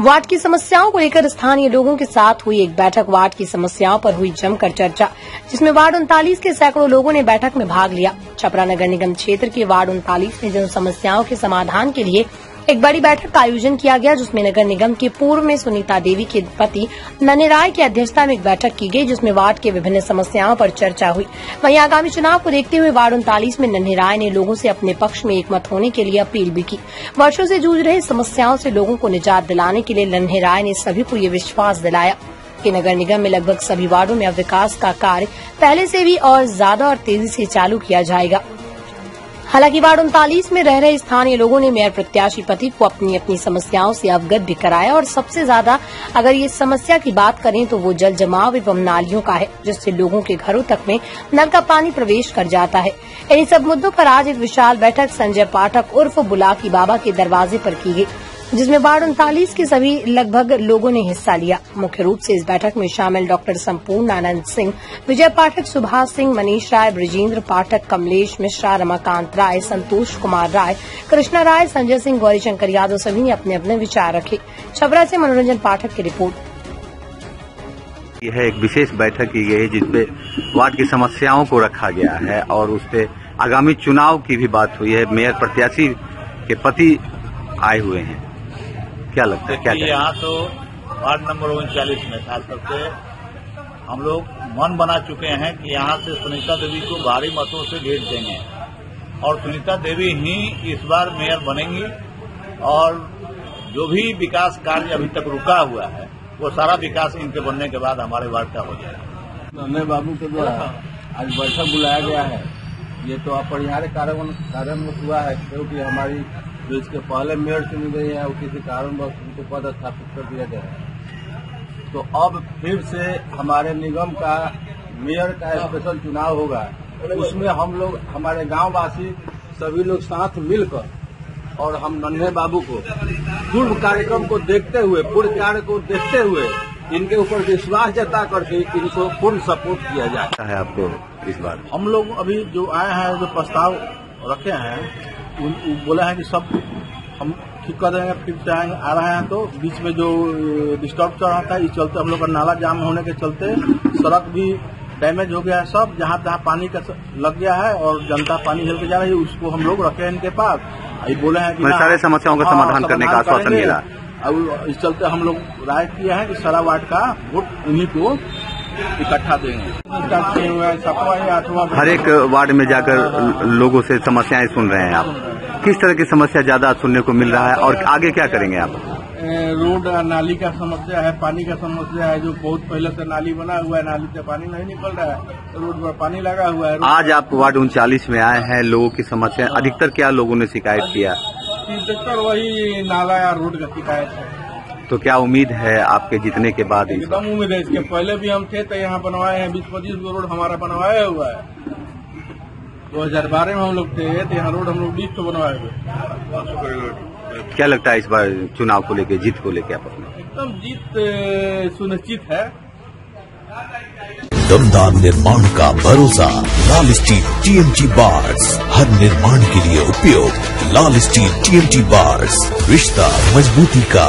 Ward की समस्याओं को लेकर स्थानीय लोगों के साथ हुई एक बैठक। वार्ड की समस्याओं पर हुई जमकर चर्चा, जिसमें वार्ड उनतालीस के सैकड़ों लोगों ने बैठक में भाग लिया। छपरा नगर निगम क्षेत्र के वार्ड उनतालीस में जन समस्याओं के समाधान के लिए एक बड़ी बैठक का आयोजन किया गया, जिसमें नगर निगम के पूर्व में सुनीता देवी के पति नन्हे राय की अध्यक्षता में एक बैठक की गई, जिसमें वार्ड के विभिन्न समस्याओं पर चर्चा हुई। वहीं आगामी चुनाव को देखते हुए वार्ड उनतालीस में नन्हे राय ने लोगों से अपने पक्ष में एकमत होने के लिए अपील भी की। वर्षों से जूझ रहे समस्याओं से लोगों को निजात दिलाने के लिए नन्हे राय ने सभी को ये विश्वास दिलाया कि नगर निगम में लगभग सभी वार्डो में अब विकास का कार्य पहले से भी और ज़्यादा और तेज़ी से चालू किया जाएगा। हालाँकि वार्ड उनतालीस में रह रहे स्थानीय लोगों ने मेयर प्रत्याशी पति को अपनी अपनी समस्याओं से अवगत भी कराया और सबसे ज़्यादा अगर ये समस्या की बात करें तो वो जल जमाव एवं नालियों का है, जिससे लोगों के घरों तक में नल का पानी प्रवेश कर जाता है। इन सब मुद्दों पर आज एक विशाल बैठक संजय पाठक उर्फ़ बुलाकी बाबा के दरवाजे पर की गई। जिसमें वार्ड उनतालीस के सभी लगभग लोगों ने हिस्सा लिया। मुख्य रूप से इस बैठक में शामिल डॉक्टर संपूर्ण आनंद सिंह, विजय पाठक सुभाष सिंह, मनीष राय, ब्रजेंद्र पाठक कमलेश मिश्रा, रमाकांत राय, संतोष कुमार राय, कृष्णा राय, संजय सिंह, गौरीशंकर यादव सभी ने अपने अपने विचार रखे। छबरा से मनोरंजन पाठक की रिपोर्ट। यह एक विशेष बैठक की गई है, जिसपे वार्ड की समस्याओं को रखा गया है और उस पे आगामी चुनाव की भी बात हुई है। मेयर प्रत्याशी के पति आए हुए हैं। क्या लगता है क्या यहाँ तो वार्ड नंबर उनचालीस में खास करके हम लोग मन बना चुके हैं कि यहाँ से सुनीता देवी को भारी मतों से भेज देंगे। और सुनीता देवी ही इस बार मेयर बनेंगी और जो भी विकास कार्य अभी तक रुका हुआ है वो सारा विकास इनके बनने के बाद हमारे वार्ड का हो जाएगा। नन्हे बाबू के द्वारा आज बैठक बुलाया गया है। ये तो अपरिहार्य कारण कारण हुआ है क्योंकि हमारी जो इसके पहले मेयर चुनी गई है वो किसी कारणवश उनको पद स्थापित कर दिया गया है। तो अब फिर से हमारे निगम का मेयर का स्पेशल चुनाव होगा। उसमें हम लोग हमारे गाँव वासी सभी लोग साथ मिलकर और हम नन्हे बाबू को पूर्व कार्यक्रम को देखते हुए पूर्व कार्य को देखते हुए इनके ऊपर विश्वास जता करके इनको पूर्ण सपोर्ट किया जाता है आपको इस बार हम लोग अभी जो आए हैं जो प्रस्ताव रखे हैं उन, उन बोले हैं कि सब हम ठीक कर देंगे फिर से आएँगे आ रहे हैं तो बीच में जो डिस्टर्ब चल रहा था इस चलते हम लोग का नाला जाम होने के चलते सड़क भी डैमेज हो गया है सब जहाँ जहाँ पानी का लग गया है और जनता पानी झेल के जा रही है उसको हम लोग रखे हैं इनके पास ये बोले हैं कि सारे समस्याओं का हाँ, समाधान करने का आश्वासन। मिला। अब इस चलते हम लोग राय किया है कि सारा वार्ड का वोट उन्हीं को इकट्ठा देंगे। हैं हर एक वार्ड में जाकर लोगों से समस्याएँ सुन रहे हैं आप। किस तरह की समस्या ज़्यादा सुनने को मिल रहा है और आगे क्या करेंगे आप? रोड नाली का समस्या है पानी का समस्या है जो बहुत पहले से नाली बना हुआ है नाली से पानी नहीं निकल रहा है रोड पर पानी लगा हुआ है। आज आप वार्ड उनचालीस में आए हैं लोगों की समस्या अधिकतर क्या लोगों ने शिकायत किया? अधिकतर वही नाला या रोड का शिकायत है। तो क्या उम्मीद है आपके जीतने के बाद एकदम उम्मीद है इसके पहले भी हम थे तो यहाँ बनवाए हैं बीस पच्चीस गो रोड हमारा बनवाया हुआ है। दो हज़ार बारह में हम लोग थे तो यहाँ रोड हम लोग बीस तो बनवाए हुए। क्या लगता है इस बार चुनाव को लेके जीत को लेके आप अपने? एकदम जीत सुनिश्चित है। दमदार निर्माण का भरोसा लाल स्टील टीएमटी बार्स। हर निर्माण के लिए उपयोग लाल स्टील टीएमटी बार्स। रिश्ता मजबूती का।